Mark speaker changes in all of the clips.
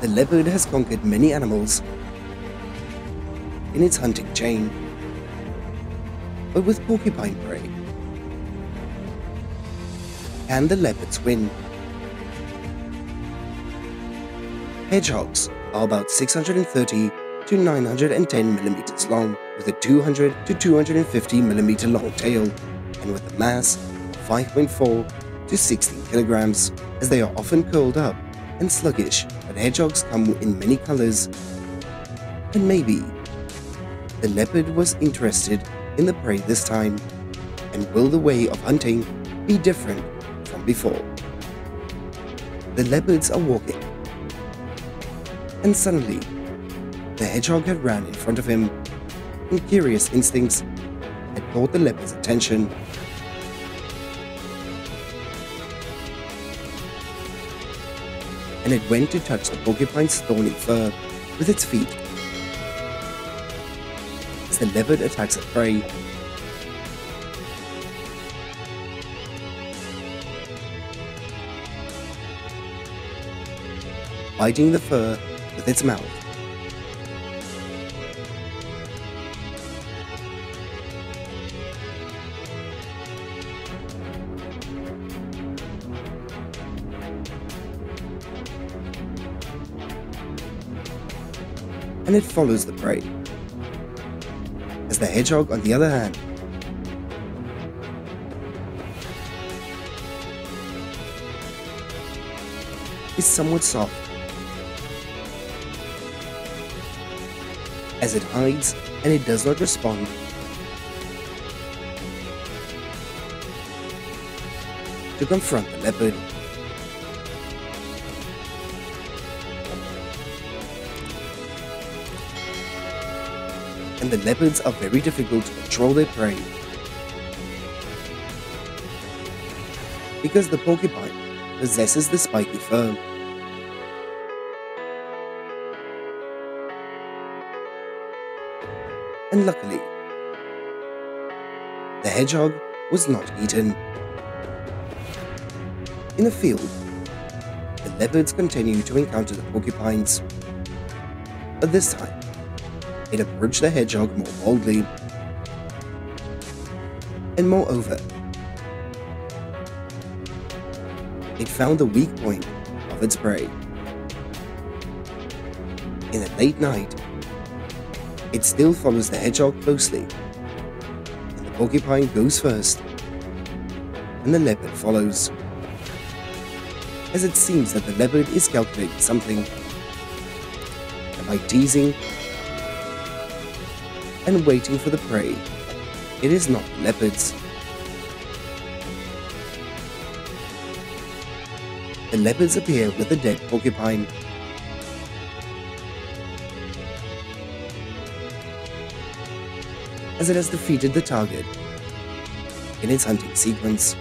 Speaker 1: The leopard has conquered many animals in its hunting chain, but with porcupine prey, can the leopards win? Hedgehogs are about 630 to 910 millimeters long, with a 200 to 250 millimeter long tail, and with a mass of 5.4 to 16 kilograms, as they are often curled up and sluggish, but hedgehogs come in many colors. And maybe the leopard was interested in the prey this time, and will the way of hunting be different from before? The leopards are walking and suddenly, the hedgehog had ran in front of him, and curious instincts had caught the leopard's attention. And it went to touch the porcupine's thorny fur with its feet. As the leopard attacks a prey, biting the fur with its mouth. And it follows the prey. As the hedgehog, on the other hand, is somewhat soft as it hides and it does not respond. To confront the leopard. And the leopards are very difficult to control their prey. Because the porcupine possesses the spiky fur and luckily, the hedgehog was not eaten. In a field, the leopards continued to encounter the porcupines, but this time, it approached the hedgehog more boldly. And moreover, it found the weak point of its prey. In the late night, it still follows the hedgehog closely, and the porcupine goes first, and the leopard follows. As it seems that the leopard is calculating something, and by teasing and waiting for the prey, it is not leopards. The leopards appear with the dead porcupine as it has defeated the target in its hunting sequence.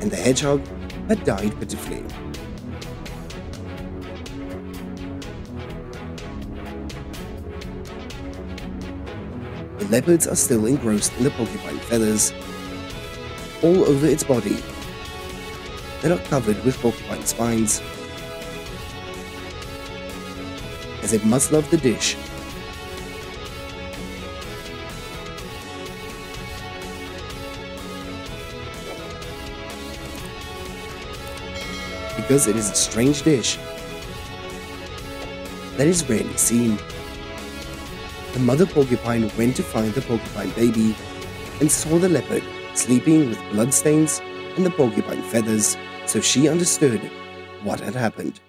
Speaker 1: And the hedgehog had died pitifully. The leopards are still engrossed in the porcupine feathers, all over its body, They're covered with porcupine spines as it must love the dish. Because it is a strange dish that is rarely seen. The mother porcupine went to find the porcupine baby and saw the leopard sleeping with bloodstains and the porcupine feathers, so she understood what had happened.